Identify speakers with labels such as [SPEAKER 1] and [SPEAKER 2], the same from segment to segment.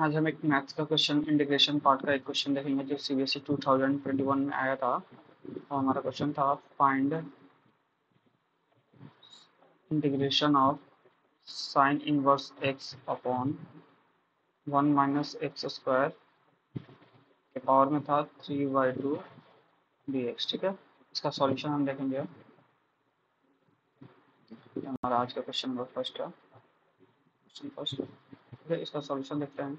[SPEAKER 1] आज हम एक मैथ्स का क्वेश्चन इंटीग्रेशन पार्ट का एक क्वेश्चन देखेंगे, जो C B S E two thousand twenty one में आया था। और हमारा क्वेश्चन था find integration of sine inverse x upon one minus x square के पावर में था three by two d x ठीक है? इसका सॉल्यूशन हम देखेंगे। हमारा आज का क्वेश्चन नंबर फ़र्स्ट है क्वेश्चन फ़र्स्ट है इसका सॉल्यूशन देखते हैं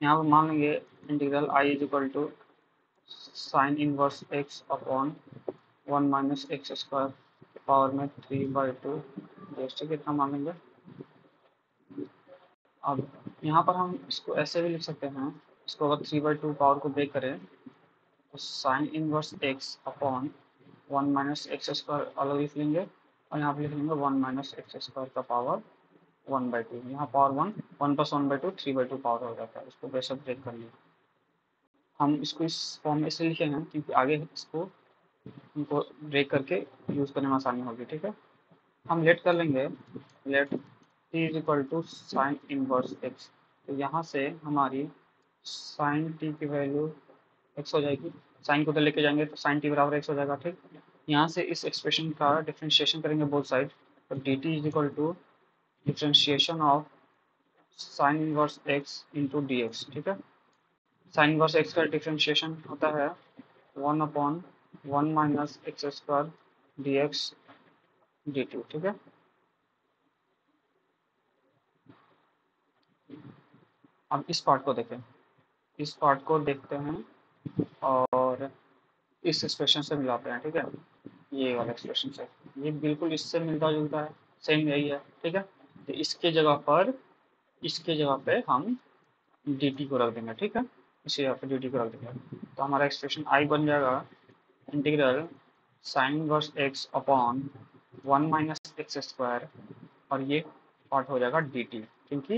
[SPEAKER 1] यहाँ पर मान लेंगे integral I is equal to sine inverse x upon one minus x square power में थ्री बाई टू जैसे कितना मान लेंगे? अब, यहाँ पर हम इसको ऐसे भी लिख सकते हैं। इसको अगर थ्री बाई टू पावर को ब्रेक करें तो sine inverse x upon one minus x square अलग लिख लेंगे। और यहाँ पे लिख लेंगे वन माइनस एक्स स्क्वायर का पावर वन बाई टू। यहाँ power one one plus one by two, three by two power हो जाता है। इसको ब्रेक कर लिया हम इसको इस फॉर्म में इसलिए लिखे हैं क्योंकि आगे इसको इनको ब्रेक करके यूज़ करने में आसानी होगी, ठीक है? हम लेट कर लेंगे। Let t is equal to sine inverse x तो यहाँ से हमारी साइन टी की वैल्यू एक्स हो जाएगी। साइन को तो लेके जाएँगे तो साइन टी बराबर एक्स हो जाएगा, ठीक? यहाँ से इस एक्सप्रेशन का डिफ्रेंशिएशन करेंगे बोथ साइड तो d t is equal to differentiation of sine inverse x into d x ठीक है? साइन इनवर्स एक्स का डिफ्रेंशिएशन होता है one upon one minus x square d x d two ठीक है? अब इस पार्ट को देखें। इस पार्ट को देखते हैं और इस एक्सप्रेशन से मिलाते हैं, ठीक है? ये वाला एक्सप्रेशन से ये बिल्कुल इससे मिलता जुलता है। सेम यही है, ठीक है? तो इसके जगह पर, इसके जगह पे हम डी टी को रख देंगे, ठीक है? इसी जगह पर डी टी को रख देंगे। तो हमारा एक्सप्रेशन आई बन जाएगा। Integral sine verse x upon one minus x square और ये पार्ट हो जाएगा डी टी क्योंकि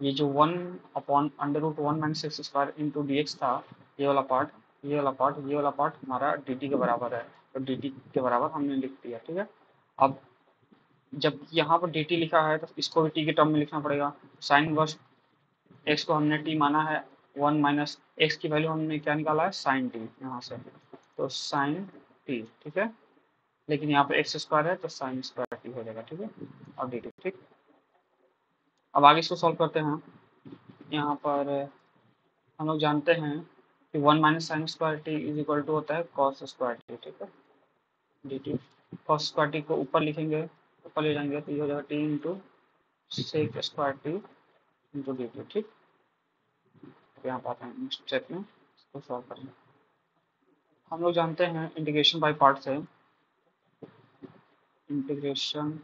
[SPEAKER 1] ये जो one upon under root one minus x square into d x था, ये वाला पार्ट ये वाला पार्ट ये वाला पार्ट हमारा डी टी के बराबर है। तो डी टी के बराबर हमने लिख दिया, ठीक है? अब जब यहाँ पर डी टी लिखा है तो इसको भी टी के टर्म में लिखना पड़ेगा। साइन वर्स एक्स को हमने टी माना है वन माइनस एक्स की वैल्यू हमने क्या निकाला है? साइन टी यहाँ से। तो साइन टी ठीक है? लेकिन यहाँ पर एक्स स्क्वायर है तो साइन स्क्वायर टी हो जाएगा, ठीक है? अब डी टी ठीक? अब आगे इसको सॉल्व करते हैं। यहाँ पर हम लोग जानते हैं कि one minus sine square t is equal to होता है कॉस स्क्वायर टी, ठीक है? D t. Cos square t को ऊपर लिखेंगे, ऊपर ले जाएँगे तो ये हो जाएगा t into sec square t into d t, ठीक? यहाँ पर आते हैं नेक्स्ट स्टेप में इसको सॉल्व करेंगे हम लोग जानते हैं इंटीग्रेशन बाय पार्ट से इंटीग्रेशन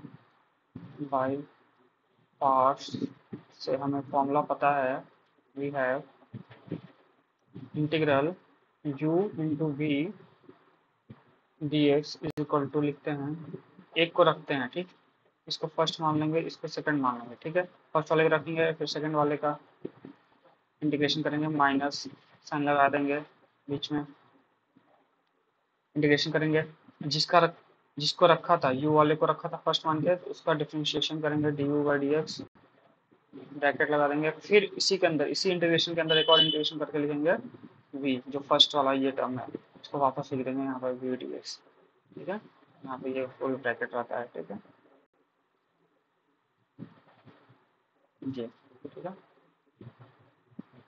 [SPEAKER 1] बाय पार्ट्स से हमें फॉर्मूला पता है। We have integral u into v d x is equal to लिखते हैं। एक को रखते हैं, ठीक? इसको फ़र्स्ट मान लेंगे, इसको सेकंड मान लेंगे, ठीक है? फ़र्स्ट वाले को रखेंगे, फिर सेकंड वाले का इंटीग्रेशन करेंगे माइनस साइन लगा देंगे बीच में। इंटीग्रेशन करेंगे। जिसका रख, जिसको रखा था, u वाले को रखा था फ़र्स्ट मान के तो उसका डिफ्रेंशिएशन करेंगे d u by d x bracket लगा देंगे। फिर इसी के अंदर, इसी इंटीग्रेशन के अंदर एक और इंटीग्रेशन करके लिखेंगे v, जो फ़र्स्ट वाला ये टर्म है। इसको वापस लिख देंगे यहाँ पर वी डी एक्स ठीक है? यहाँ पे ये फुल ब्रैकेट रहता है, ठीक है? जी, ठीक है?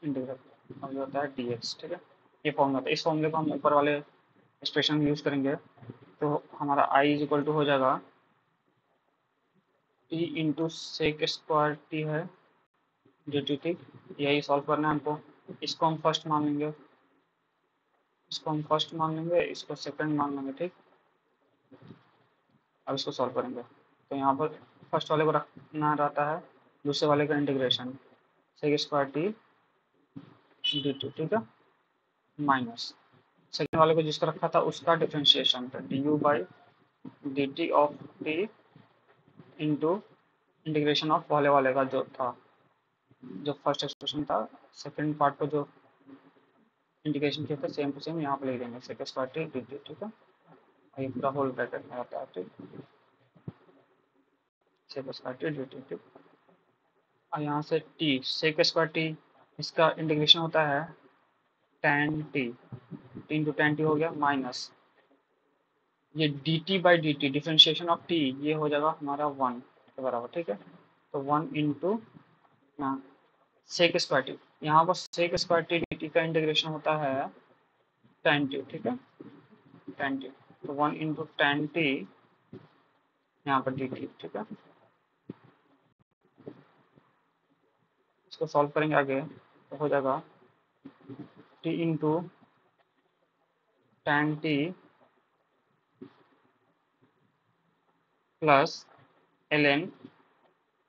[SPEAKER 1] इंटीग्रल अब ये होता है डी ठीक है? ये फॉर्मूला था इस फॉर्मूले को हम ऊपर वाले एक्सप्रेशन यूज़ करेंगे। तो हमारा आई इज़ इक्वल टू हो जाएगा t into sec square t है। टी ठीक यही सॉल्व करना है हमको। इसको हम फ़र्स्ट मान लेंगे। इसको हम फ़र्स्ट मान लेंगे, इसको सेकंड मान लेंगे, ठीक? अब इसको सॉल्व करेंगे। तो यहाँ पर फ़र्स्ट वाले को रखना रहता है, दूसरे वाले का integration sec square t d two ठीक है? माइनस सेकेंड वाले को जिसका रखा था, उसका डिफ्रेंशिएशन था। D u by d t of t into integration of वाले वाले का जो था। जो फ़र्स्ट एक्सप्रेशन था सेकंड पार्ट को जो इंटीग्रेशन किया था सेम टू सेम यहाँ पे लिख देंगे sec square t d t ठीक है? और ये पूरा होल ब्रैकेट में आता है। ठीक sec square t d t ठीक। और यहाँ से टी सेक स्क्वायर टी इसका इंटीग्रेशन होता है tan t t into tan t हो गया माइनस ये d t by d t differentiation of t ये हो जाएगा हमारा वन के बराबर, ठीक है? तो वन इंटू यहाँ सेक स्क्वायर टी यहाँ पर sec square t d t का इंटीग्रेशन होता है टेन टी ठीक है? टेन टी तो वन इंटू टेन टी यहाँ पर डी टी ठीक है? इसको सॉल्व करेंगे आगे तो हो जाएगा t into tan t plus n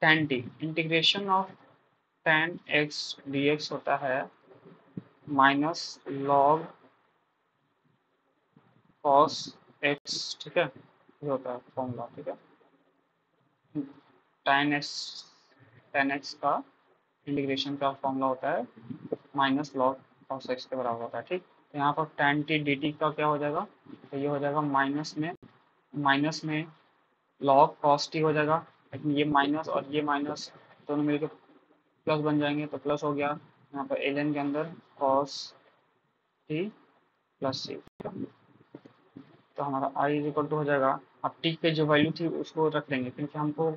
[SPEAKER 1] tan t integration of tan x d x होता है माइनस लॉग कॉस एक्स ठीक है? ये होता है फॉर्मूला ठीक है? टेन एक्स टेन एक्स का इंटीग्रेशन का फॉर्मूला होता है माइनस लॉग कॉस एक्स के बराबर होता है, ठीक? यहाँ पर टेन टी डी टी का क्या हो जाएगा? तो ये हो जाएगा माइनस में माइनस में लॉग कॉस टी हो जाएगा, लेकिन ये माइनस और ये माइनस दोनों मिलकर प्लस बन जाएँगे तो प्लस हो गया यहाँ पर एल के अंदर कॉस टी प्लस सी तो हमारा आई इक्वल टू हो जाएगा। अब टी के जो वैल्यू थी, उसको रख देंगे क्योंकि हमको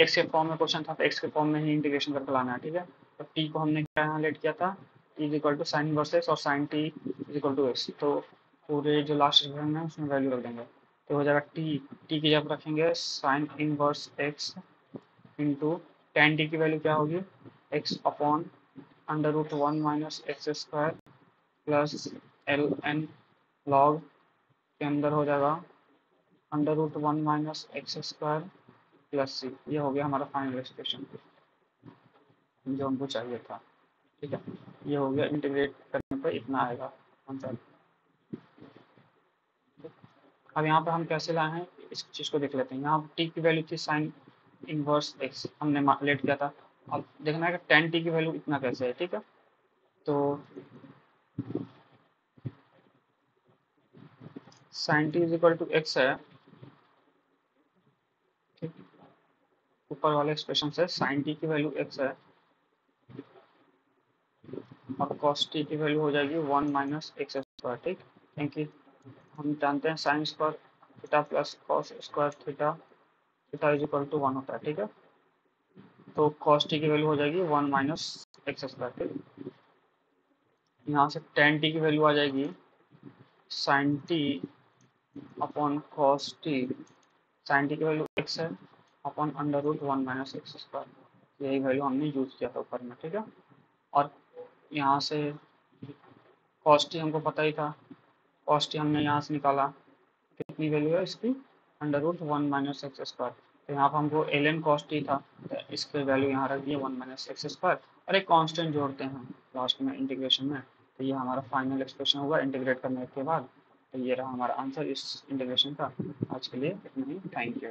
[SPEAKER 1] एक्स के फॉर्म में क्वेश्चन था तो एक्स के फॉर्म में ही इंटीग्रेशन करके लाना है, ठीक है? तो टी को हमने क्या यहाँ लेट किया था? Is equal to sine verse x और sine t is equal to x तो पूरे जो लास्ट रिज़ल्ट है, उसमें वैल्यू रख देंगे। तो हो जाएगा टी टी की जब रखेंगे sine inverse x into tan t की वैल्यू क्या होगी? X upon under root one minus x square plus l n log के अंदर हो जाएगा under root one minus x square plus C ये हो गया हमारा फाइनल एक्सप्रेशन जो हमको चाहिए था। ठीक है? ये हो गया इंटीग्रेट करने पर इतना आएगा। आंसर अब यहाँ पर हम कैसे लाए हैं? इस चीज़ को देख लेते हैं। यहाँ टी की वैल्यू थी साइन इनवर्स एक्स हमने लेट किया था। अब देखना है कि टेन टी की वैल्यू इतना कैसे है, ठीक है? तो sine t is equal to x है ऊपर वाले एक्सप्रेशन से साइन टी की वैल्यू एक्स है, और कॉस टी की वैल्यू हो जाएगी वन माइनस एक्स स्क्वायर ठीक? क्योंकि हम जानते हैं sine square theta plus cos square theta theta is equal to one होता है, ठीक है? तो कॉस की वैल्यू हो जाएगी वन माइनस एक्स स्क्वायर यहाँ से टेन टी की वैल्यू आ जाएगी। Sine t upon cos t sine t की वैल्यू एक्स है upon under root one minus x square यही वैल्यू हमने यूज़ किया था ऊपर में, ठीक है? और यहाँ से कॉस टी हमको पता ही था। कॉस टी हमने यहाँ से निकाला। कितनी वैल्यू है इसकी? Under root one minus x square तो यहाँ पर हमको एल एन कॉस्ट टी था तो इसके वैल्यू यहाँ रख दिए वन माइनस एक्स स्क्वायर और एक कॉन्स्टेंट जोड़ते हैं लास्ट में इंटीग्रेशन में तो ये हमारा फाइनल एक्सप्रेशन होगा इंटीग्रेट करने के बाद तो ये रहा हमारा आंसर इस इंटीग्रेशन का। आज के लिए इतना ही। Thank you